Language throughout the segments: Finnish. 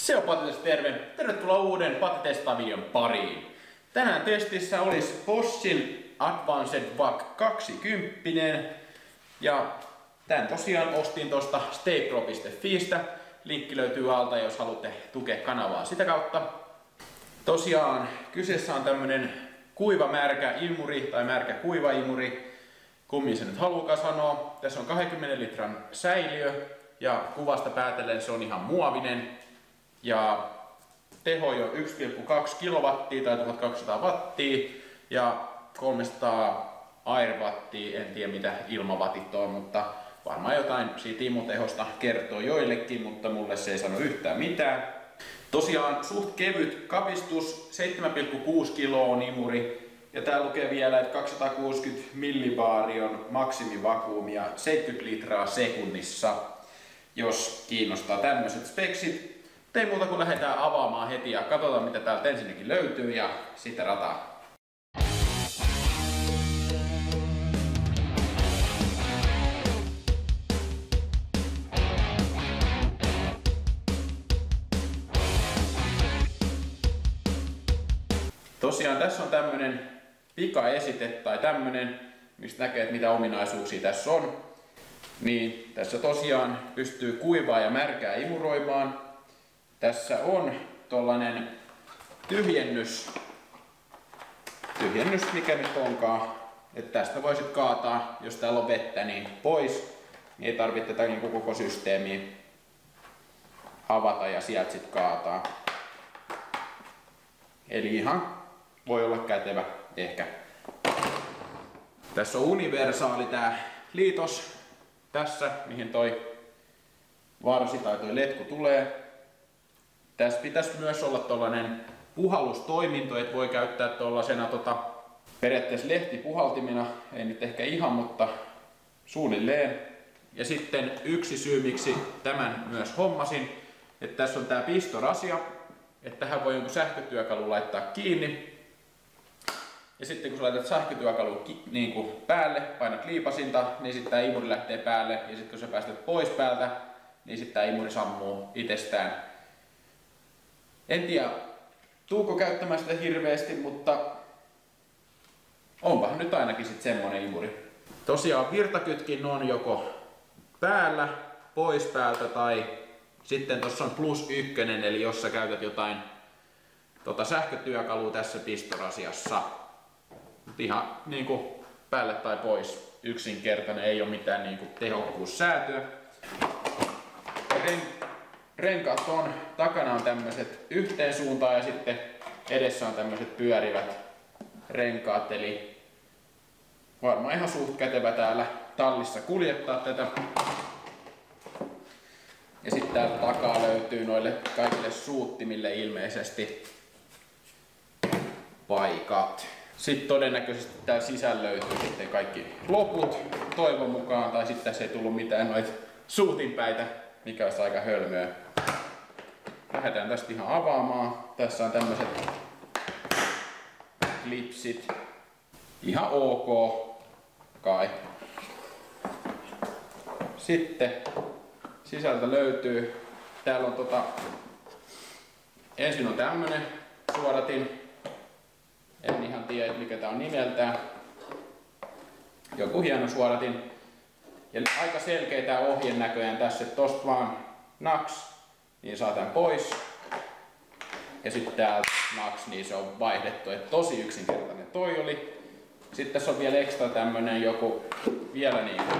Se on Patites terve. Tervetuloa uuden Patitesta-videon pariin. Tänään testissä olisi Boschin Advanced VAC 20. Ja tän tosiaan ostin tosta staypro.fiistä. Linkki löytyy alta, jos haluatte tukea kanavaa sitä kautta. Tosiaan kyseessä on tämmönen kuiva märkä imuri tai märkä kuiva imuri. Kummin se nyt haluaa sanoa. Tässä on 20 litran säiliö ja kuvasta päätellen se on ihan muovinen. Ja teho jo 1,2 kilowattia tai 1200 wattia ja 300 airwattia, en tiedä mitä ilmavatit on, mutta varmaan jotain siitä imutehosta kertoo joillekin, mutta mulle se ei sano yhtään mitään. Tosiaan suht kevyt kapistus, 7,6 kiloa on imuri, ja tää lukee vielä, että 260 millibaari on maksimivakuumi ja 70 litraa sekunnissa. Jos kiinnostaa tämmöiset speksit, ei muuta kuin lähdetään avaamaan heti ja katsotaan mitä täältä ensinnäkin löytyy ja sitten rataa. Tosiaan tässä on tämmönen pikaesite tai tämmönen, mistä näkee, että mitä ominaisuuksia tässä on. Niin tässä tosiaan pystyy kuivaa ja märkää imuroimaan, tässä on tollanen tyhjennys, tyhjennys mikä nyt onkaan. Että tästä voisit kaataa, jos täällä on vettä, niin pois. Niin ei tarvitse tätä niin koko systeemiä avata ja sieltä sitten kaataa. Eli ihan voi olla kätevä ehkä. Tässä on universaali tää liitos tässä, mihin toi varsi tai toi letku tulee. Tässä pitäisi myös olla tuollainen puhallustoiminto, että voi käyttää tuollaisena tota, periaatteessa lehtipuhaltimina, ei nyt ehkä ihan, mutta suunnilleen. Ja sitten yksi syy, miksi tämän myös hommasin, että tässä on tämä pistorasia, että tähän voi jonkun sähkötyökalu laittaa kiinni. Ja sitten kun sä laitat sähkötyökalu niin kuin päälle, painat liipasinta, niin sitten tämä imuri lähtee päälle. Ja sitten kun sä päästät pois päältä, niin sitten tämä imuri sammuu itsestään en tiedä, tuuko käyttämään sitä hirveästi, mutta onpahan nyt ainakin sitten semmonen imuri. Tosiaan virtakytkin on joko päällä, pois päältä tai sitten tuossa on plus ykkönen, eli jos sä käytät jotain tota sähkötyökalua tässä pistorasiassa. Mut ihan niinku päälle tai pois yksinkertainen, ei ole mitään niinku tehokkuussäätöä. Renkaat on, takana on tämmöiset yhteen suuntaan ja sitten edessä on tämmöiset pyörivät renkaat, eli varmaan ihan suht kätevä täällä tallissa kuljettaa tätä. Ja sitten täältä takaa löytyy noille kaikille suuttimille ilmeisesti paikat. Sitten todennäköisesti täällä sisällä löytyy sitten kaikki loput toivon mukaan, tai sitten tässä ei tullut mitään noita suutinpäitä, mikä olisi aika hölmöä lähdetään tästä ihan avaamaan. Tässä on tämmöiset klipsit. Ihan ok kai. Sitten sisältä löytyy, täällä on tota, ensin on tämmönen suodatin. En ihan tiedä mikä tää on nimeltään. Joku hieno suodatin. Ja aika selkeä tää ohje näköjään tässä, että tosta vaan naks niin saa tämän pois. Ja sitten tää Max, niin se on vaihdettu, että tosi yksinkertainen toi oli. Sitten tässä on vielä ekstra tämmönen joku vielä niinku,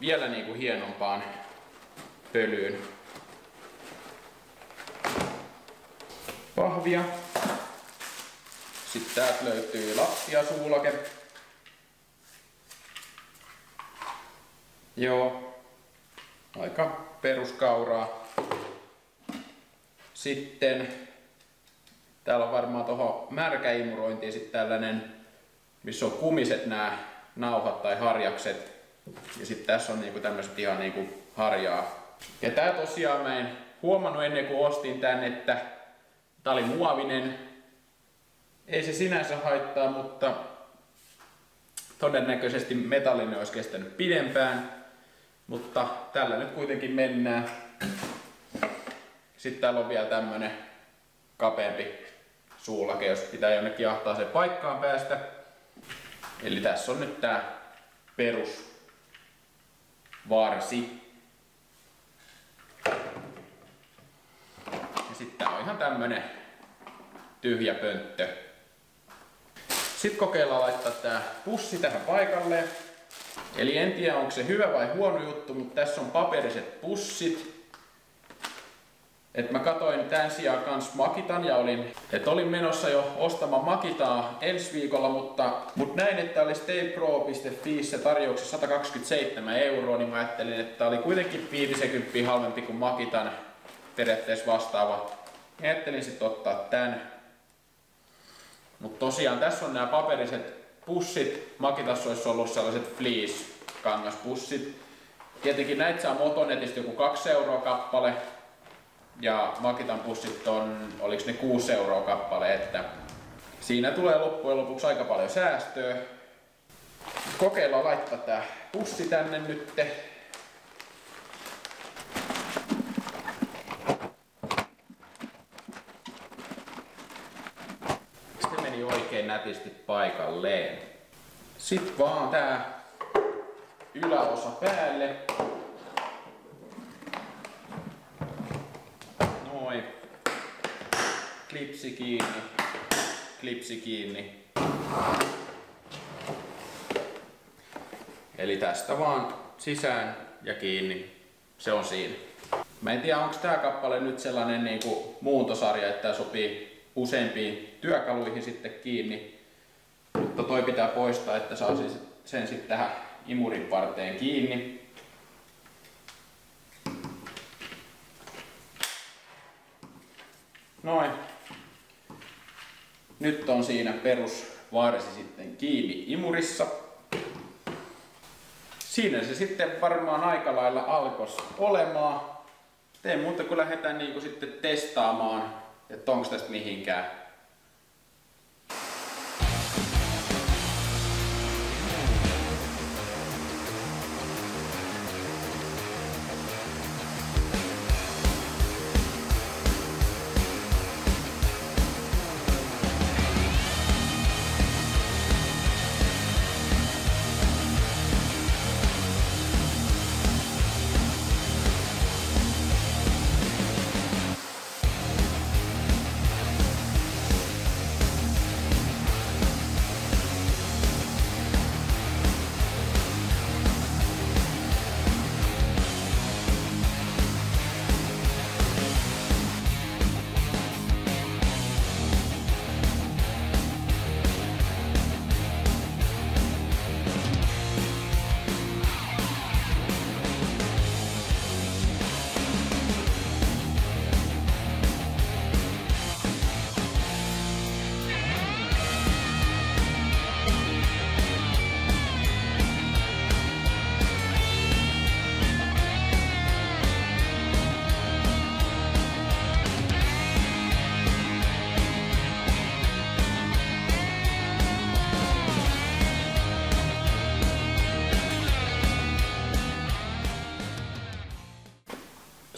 vielä niinku hienompaan pölyyn. Pahvia. Sitten täältä löytyy lattiasuulake. Joo, aika peruskauraa. Sitten täällä on varmaan tuohon märkäimurointiin sitten tällainen, missä on kumiset nämä nauhat tai harjakset. Ja sitten tässä on niinku tämmöiset ihan niinku harjaa. Ja tää tosiaan mä en huomannut ennen kuin ostin tän, että tää oli muovinen. Ei se sinänsä haittaa, mutta todennäköisesti metallinen olisi kestänyt pidempään. Mutta tällä nyt kuitenkin mennään. Sitten täällä on vielä tämmönen kapeampi suulake, jos pitää jonnekin jahtaa sen paikkaan päästä. Eli tässä on nyt tää perus varsi. Ja sitten tää on ihan tämmönen tyhjä pönttö. Sitten kokeillaan laittaa tää pussi tähän paikalle. Eli en tiedä onko se hyvä vai huono juttu, mutta tässä on paperiset pussit. Et mä katoin tämän sijaan kans Makitan ja olin, et olin menossa jo ostamaan Makitaa ensi viikolla, mutta, mutta näin, että oli staypro.fi se tarjouksessa 127 euroa, niin mä ajattelin, että oli kuitenkin 50 halvempi kuin Makitan periaatteessa vastaava. Ja ajattelin sitten ottaa tän. Mutta tosiaan tässä on nämä paperiset pussit. Makitassa olisi ollut sellaiset fleece kangaspussit. Tietenkin näitä saa Motonetista joku 2 euroa kappale. Ja Makitan pussit on, oliks ne 6 euroa kappale, että siinä tulee loppujen lopuksi aika paljon säästöä. Kokeillaan laittaa tää pussi tänne nytte. Se meni oikein nätisti paikalleen. Sitten vaan tää yläosa päälle. Noin. Klipsi kiinni. Klipsi kiinni. Eli tästä vaan sisään ja kiinni. Se on siinä. Mä en tiedä onko tää kappale nyt sellainen niinku muuntosarja, että tää sopii useampiin työkaluihin sitten kiinni. Mutta toi pitää poistaa, että saa siis sen sitten tähän imurin varteen kiinni. Noin. Nyt on siinä perusvarsi sitten kiinni imurissa. Siinä se sitten varmaan aika lailla alkos olemaan. Teen muuta kuin lähdetään niinku sitten testaamaan, että onko tästä mihinkään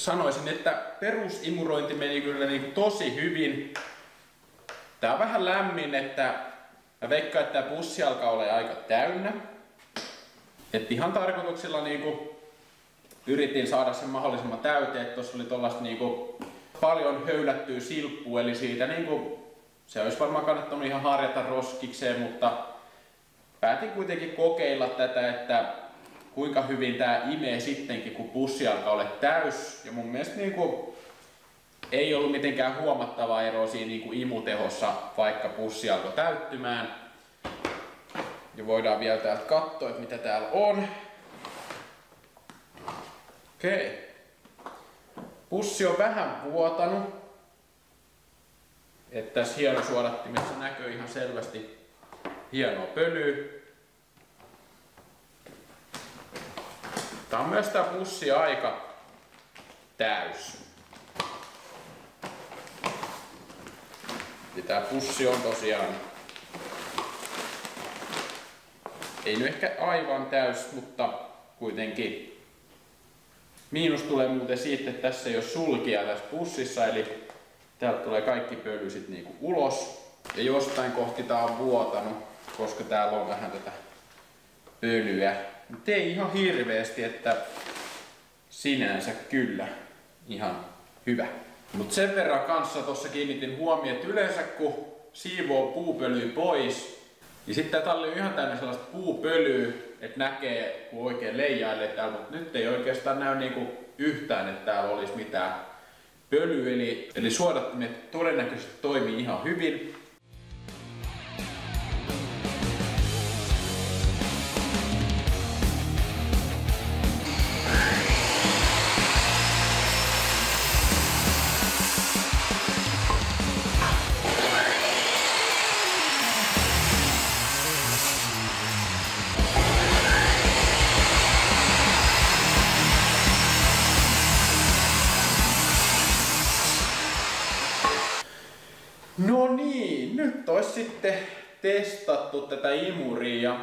sanoisin, että perusimurointi meni kyllä niin tosi hyvin. Tää on vähän lämmin, että mä veikkaan, että tämä pussi alkaa olla aika täynnä. Et ihan tarkoituksella niinku yritin saada sen mahdollisimman täyteen, että tuossa oli tollasta niinku paljon höylättyä silppua, eli siitä niinku, se olisi varmaan kannattanut ihan harjata roskikseen, mutta päätin kuitenkin kokeilla tätä, että kuinka hyvin tämä imee sittenkin, kun pussi alkaa olla täys. Ja mun mielestä niin kuin, ei ollut mitenkään huomattavaa eroa siinä niin kuin imutehossa, vaikka pussi alkoi täyttymään. Ja voidaan vielä täältä katsoa, että mitä täällä on. Okei. Pussi on vähän vuotanut. Että tässä hieno suodattimessa näkyy ihan selvästi hienoa pölyä. Tää on myös tää pussi aika täys. Ja tää pussi on tosiaan ei nyt ehkä aivan täys, mutta kuitenkin Miinus tulee muuten siitä, että tässä ei ole sulkia tässä pussissa, eli täältä tulee kaikki pöly sit niinku ulos. Ja jostain kohti tää on vuotanut, koska täällä on vähän tätä pölyä. Mutta ei ihan hirveästi, että sinänsä kyllä ihan hyvä. Mutta sen verran kanssa tuossa kiinnitin huomioon, että yleensä kun siivoo puupölyä pois, niin sitten tää on ihan täynnä sellaista puupölyä, että näkee kun oikein leijailee täällä, mutta nyt ei oikeastaan näy niinku yhtään, että täällä olisi mitään pölyä. Eli, eli suodattimet todennäköisesti toimii ihan hyvin. Olisi sitten testattu tätä imuria ja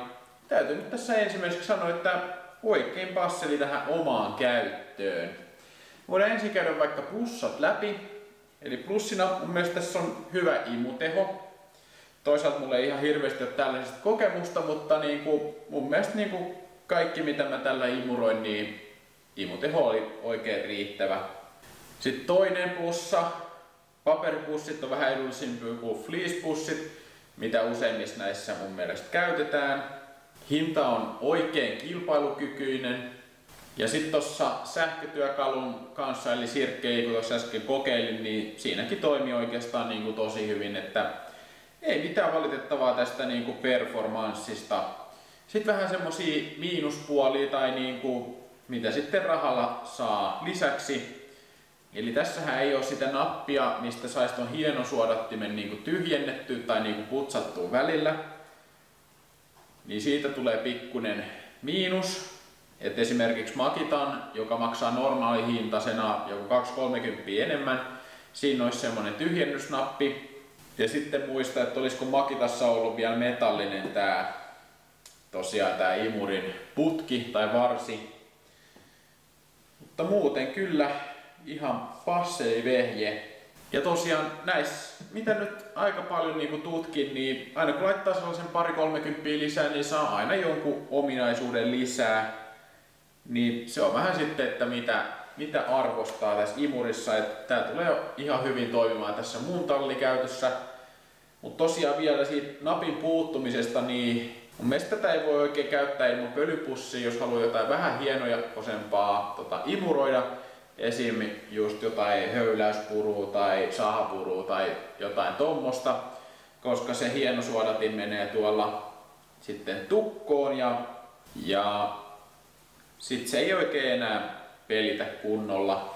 täytyy nyt tässä ensimmäiseksi sanoa, että oikein passeli tähän omaan käyttöön. Voidaan ensin käydä vaikka plussat läpi. Eli plussina mun mielestä tässä on hyvä imuteho. Toisaalta mulla ei ihan hirveästi ole tällaisesta kokemusta, mutta niin kuin, mun mielestä niin kuin kaikki mitä mä tällä imuroin, niin imuteho oli oikein riittävä. Sitten toinen plussa, Paperipussit on vähän edullisempia kuin fleece-pussit, mitä useimmissa näissä mun mielestä käytetään. Hinta on oikein kilpailukykyinen. Ja sitten tuossa sähkötyökalun kanssa, eli sirkkei, kun tuossa äsken kokeilin, niin siinäkin toimii oikeastaan niin kuin tosi hyvin, että ei mitään valitettavaa tästä niin kuin performanssista. Sitten vähän semmosia miinuspuolia tai niin kuin, mitä sitten rahalla saa lisäksi. Eli tässähän ei ole sitä nappia, mistä saisi tuon hienosuodattimen niin tyhjennetty tai niin kuin putsattua välillä. Niin siitä tulee pikkunen miinus. Et esimerkiksi Makitan, joka maksaa normaali hintasena joku 2-30 enemmän, siinä olisi semmonen tyhjennysnappi. Ja sitten muista, että olisiko Makitassa ollut vielä metallinen tää tosiaan tää imurin putki tai varsi. Mutta muuten kyllä ihan passeli vehje. Ja tosiaan näissä, mitä nyt aika paljon niin tutkin, niin aina kun laittaa sellaisen pari 30 lisää, niin saa aina jonkun ominaisuuden lisää. Niin se on vähän sitten, että mitä, mitä arvostaa tässä imurissa. Että tää tulee ihan hyvin toimimaan tässä mun tallikäytössä. Mutta tosiaan vielä siitä napin puuttumisesta, niin mun mielestä tätä ei voi oikein käyttää ilman pölypussia, jos haluaa jotain vähän hienoja osempaa tota, imuroida esim. just jotain höyläyspurua tai sahapurua tai jotain tommosta, koska se hieno suodatin menee tuolla sitten tukkoon ja, ja sit se ei oikein enää pelitä kunnolla.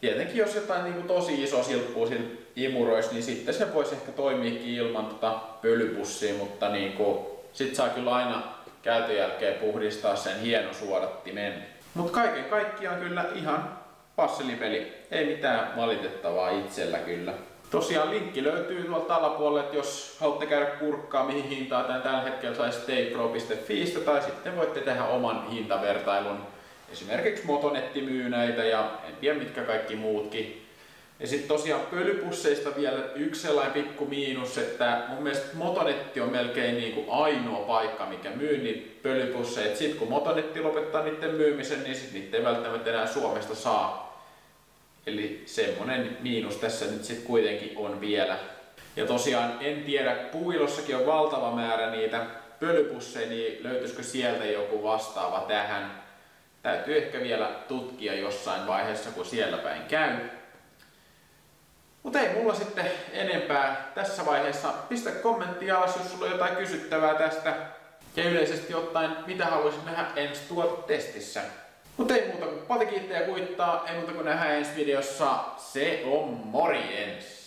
Tietenkin jos jotain niin kuin tosi iso silppuu imurois, niin sitten se voisi ehkä toimia ilman tota pölypussia, mutta niin kuin, sit saa kyllä aina käytön jälkeen puhdistaa sen hieno suodattimen. Mutta kaiken kaikkiaan kyllä ihan passelipeli. Ei mitään valitettavaa itsellä kyllä. Tosiaan linkki löytyy tuolta alapuolella, että jos haluatte käydä kurkkaa mihin hintaan tämän tällä hetkellä sai staypro.fiistä tai sitten voitte tehdä oman hintavertailun. Esimerkiksi Motonetti myy näitä ja en tiedä mitkä kaikki muutkin. Ja sitten tosiaan pölypusseista vielä yksi sellainen pikku miinus, että mun mielestä Motonetti on melkein niin kuin ainoa paikka, mikä myy niitä pölypusseja. Sitten kun Motonetti lopettaa niiden myymisen, niin sitten niitä ei välttämättä enää Suomesta saa. Eli semmonen miinus tässä nyt sitten kuitenkin on vielä. Ja tosiaan en tiedä, puilossakin on valtava määrä niitä pölypusseja, niin löytyisikö sieltä joku vastaava tähän. Täytyy ehkä vielä tutkia jossain vaiheessa, kun siellä päin käy. Mutta ei mulla sitten enempää tässä vaiheessa. Pistä kommentti alas, jos sulla on jotain kysyttävää tästä. Ja yleisesti ottaen, mitä haluaisit nähdä ensi testissä. Mutta ei muuta kuin pati kiittää ja kuittaa, ei muuta kuin nähdään ensi videossa. Se on morjens!